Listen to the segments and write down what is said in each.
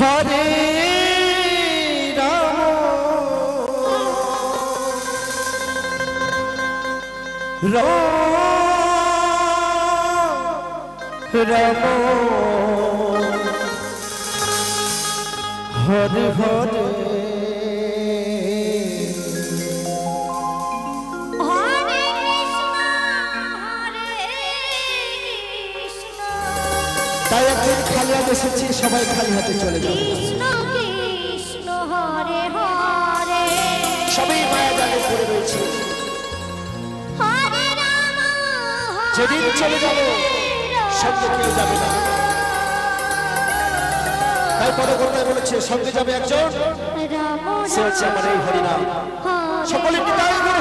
হরে রাম। রাম। হরে হরে। তাই একদিন খালি হাতে এসেছি সবাই খালি হাতে চলে যাবে সবাই মায়া জালে পড়ে রয়েছে। যেদিন চলে যাব সঙ্গে কেউ যাবে না। তাই পদকর্তায় বলেছে সঙ্গে যাবে একজন। সে হচ্ছে আমার এই হরিনাম। সকলে নিতাই গুণ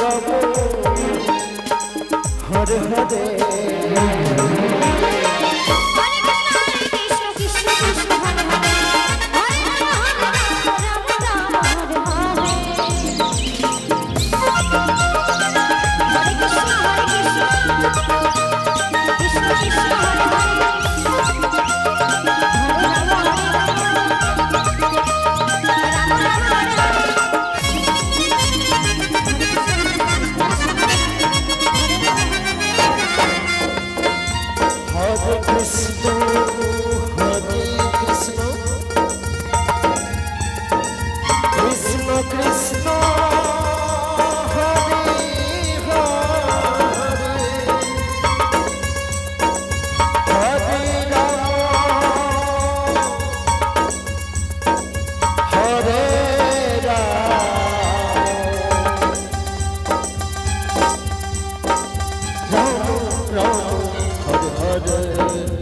रवो हर हरे राम हर हर